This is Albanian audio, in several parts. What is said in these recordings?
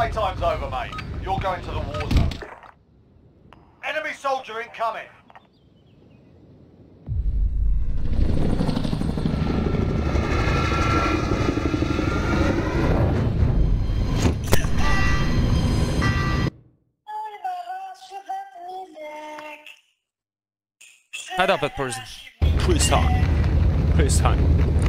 Playtime's over, mate. You're going to the war zone. Enemy soldier incoming. Head up that person. Quiz time. Quiz time.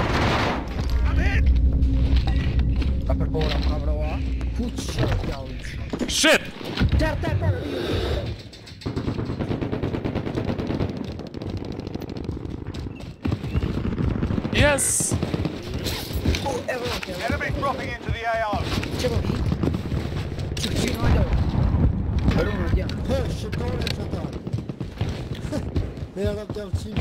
Shit! Yes! Enemy dropping into the AO. Meilleur Raptor Team,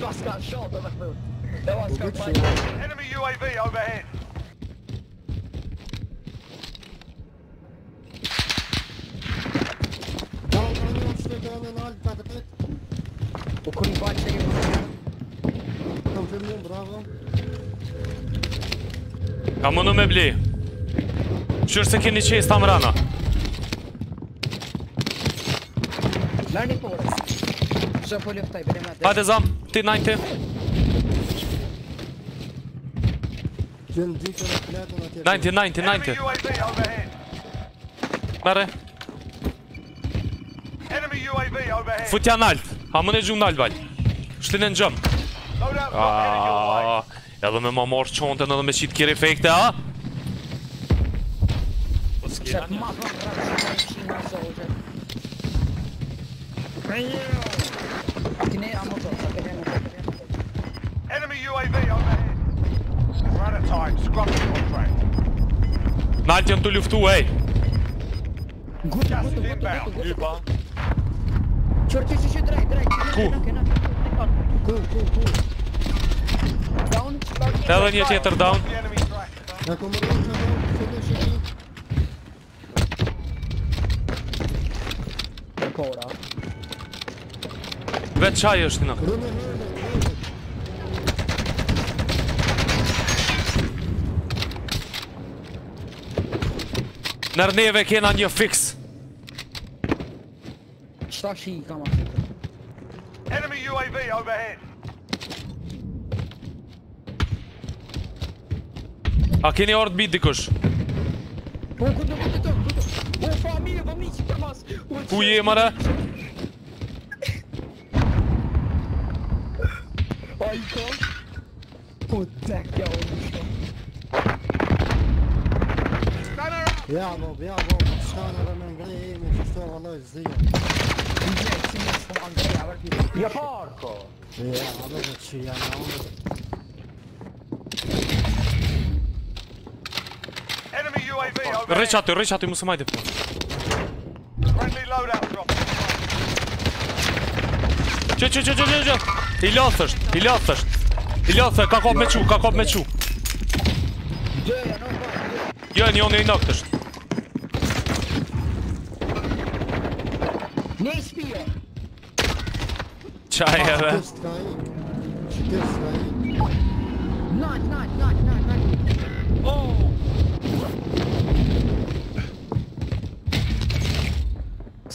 Bus got shot, No one's got Enemy UAV overhead. Ka mundu me bli Qërë se keni qesë ta mrana Hajde zam, ti najnë ti Najnë ti, najnë ti, najnë ti Mere Futja nalt Hamën e gjumë nalt val Shlinë në gjëmë Aaaa Edhe me ma marrë qonten edhe me qitë kjer efekte, a? Po s'kira një Enemy UAV on time, luftu, ej! Gutë, gutë, gutë, gutë, drejt, drejt, gutë, gutë, gutë, gutë, Hele, je theater down. Já Ancora. Vetë qaj na. në Nër neve kena një fix Qëta shi kama Enemy UAV overhead A keni ardë bitë dikush Ku je, mëre? Ay kom Putek ya olmuşum Bravo bravo Şanlarımın greyimi Şu olay ziyan Diyeceksin Yapar ko Ya alır uçuyor ya alır Рычатый, рычатый ему сама депо. Че, че, че, че, че, че. İlyasır, İlyasır. İlyasır, как об мячу, как об мячу. Я не он и ноктыш. Не спи. Чаева. Not, not, not, not, not. Oh.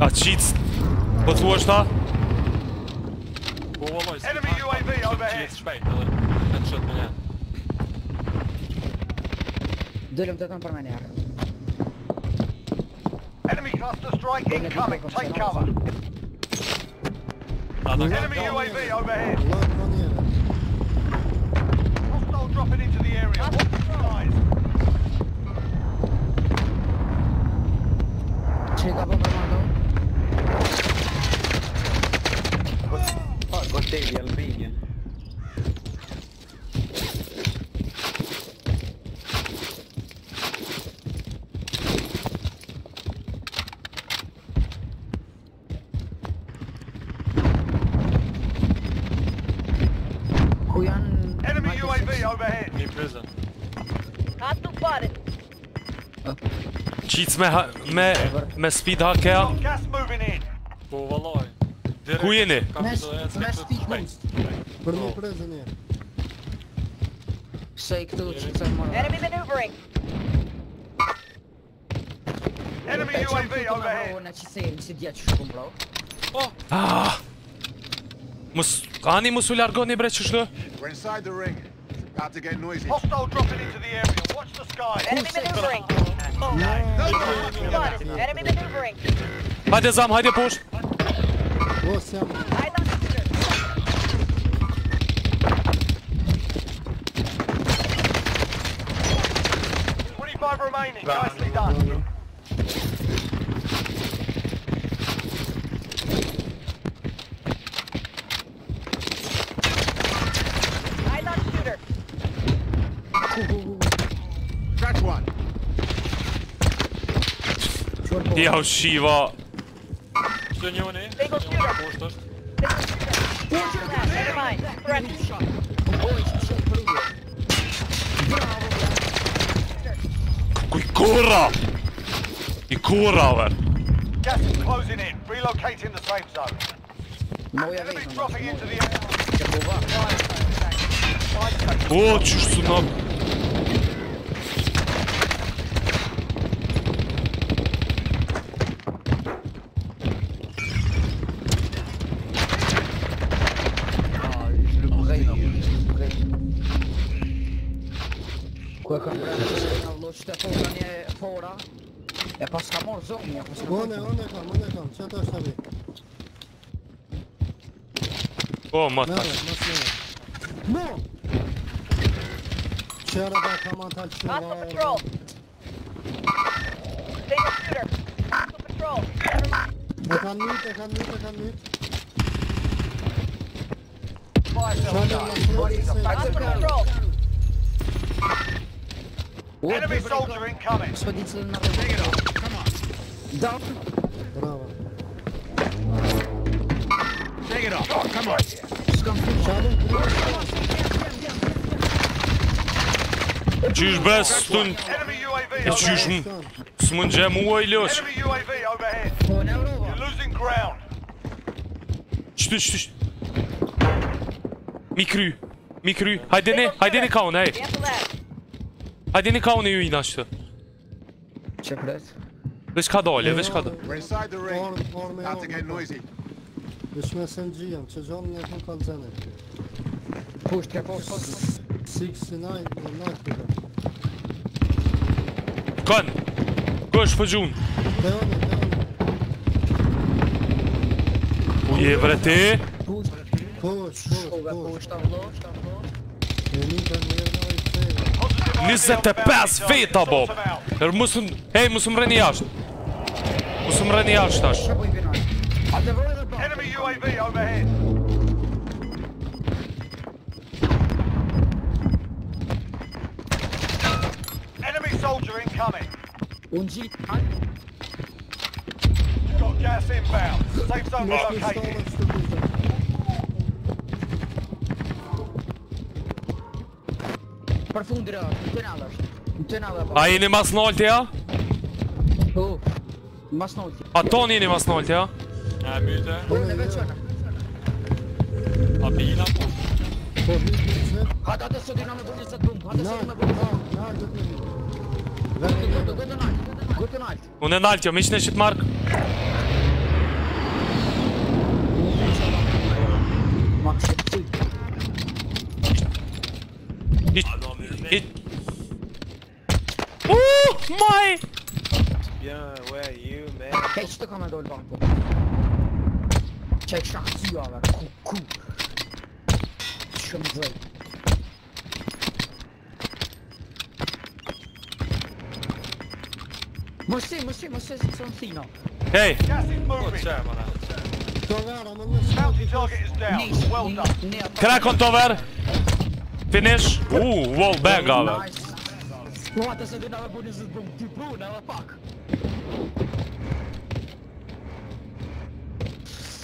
Отчиц. Подложно. Увелось. Enemy UAV overhead. до там парманя. Enemy cluster strike incoming. Take cover. Nou, Enemy UAV overhead. Hostile dropping into the area. Watch the skies. Check up stadial vegan. Enemy UAV overhead. New prison. Cheats me me me speed hack Gas moving in. Oh, Ku jeni? Me shpik mund Për një prezë një Se i këtu që të mërë Enemy UAV overhead Në peqem këtu Oh Mus... Ani mus u largoni bre që shdo We're inside the ring About to get noisy Hostile dropping into the area Watch the sky Enemy maneuvering Enemy maneuvering Hajde zam, Hajde zam, hajde push Awesome. Twenty-five remaining. Right. Nicely done. Dönüyor ne? Boşlar. Never mind. Friendly. Koji kurva! I kurva, ver. Gas is closing in. Relocating the safe zone. Moja wejść. Dropping into the air. Kočiš su nam. О, мат. Nerede? Nasıl yani? İçeride kamantal şu var. Hostile patrol. Take a shooter. Hostile patrol. Bakan mute, bakan mute, bakan mute. Enemy soldier incoming. Bravo. Take it off. Oh, come on. Qysh bes të E qysh më Së më nxem uaj lësh Qëtë qëtë Mi kry Mi kry Hajdeni Hajdeni kaun hej Hajdeni kaun e ju i nashtë Që pret Vesh ka dole Vëshme se në gjion, që gjonë në e të në të në të në të Pusht ke si nine, në në të të Kën, është fëgjun Uje vre ti Pusht, pusht, pusht Pusht, pusht, pusht, pusht Pusht, pusht, pusht, pusht Nisë të pes Er musëm, hej, musëm rëni jashtë Musëm rëni jashtë tash Ate vërë Enemy UAV overhead. Enemy soldier incoming. Unji. Got gas inbound. Safe zone located. përfundrë, në të nalësh. Në të nalësh. A jeni mas nolti, ja? Po, mas nolti. A ton jeni mas nolti, ja? Eh, Myte. Ha, bilen på. Hadi adesso di nome polizia Doom. Adesso di nome polizia. Unë e nalë që, miqën e shqit markë Hiç, hiç Uuuu, maj Yeah, where are you, man? Geçti kamerada ol banko Fecha aqui, ó, velho. Com o cu. Deixa-me ver. Mas sim, mas sim, mas sim, são assim, não. Hey! Crack on tower! Finish! Ooh, wall bag, Alva! Nice. What does it do now? Bruno, Bruno, fuck!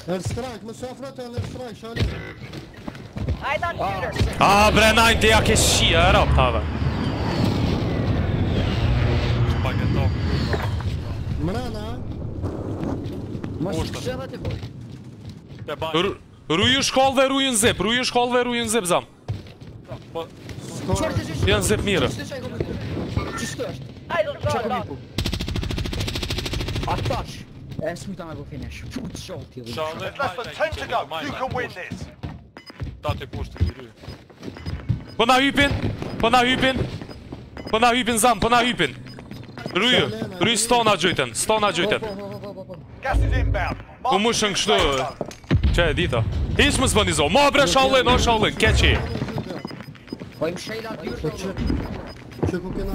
El strike, më shofra strike, shale Hajt on ah. A, bre, najnë, dhe ja ke shi, e rap ta dhe dhe të boj Ruju shkoll dhe ruju në zip, ruju shkoll dhe ruju në zip zam po. Jënë zip mire Qështë është? Qështë është? Qështë është? Qështë është? I'm sweet on a good finish. Good show, Tilly. So, there's less than 10 to go. You can win this. Tate push to Tilly. Po na hypin, po, po zam, po na hypin. Ryu, ryu stona gjujten, stona gjujten. Po, po, Gas is inbound. Po mu shën kështu. Që e dita. Ish më zbëni zo, mo bre shaullin, no shaullin, keqi. Po im shejda dyrë të më. Që ku kena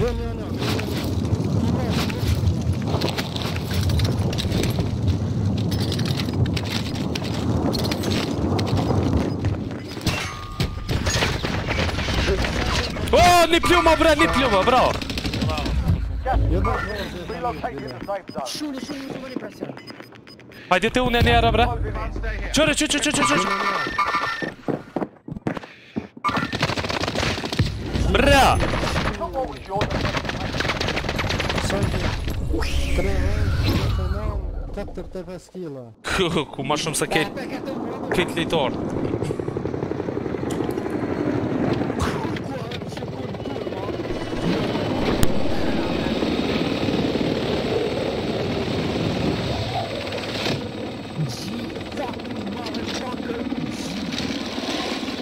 O, nie pluma, bra, nie pluma, bro! Шули, шули, не говори про себя. Хайде ти у не яра, бра. Чоре, чо, чо, чо, чо, чо. Бра! Cu mașum să chei Quickly door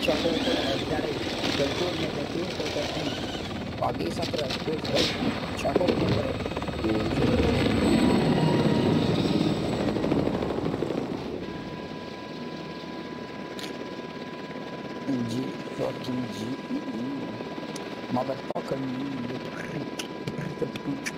Ciao, paguei isso atrás, dois anos, já comprei, Indi, Joaquim Indi, Malvetoca, Indi, Rick, Rick, Rick,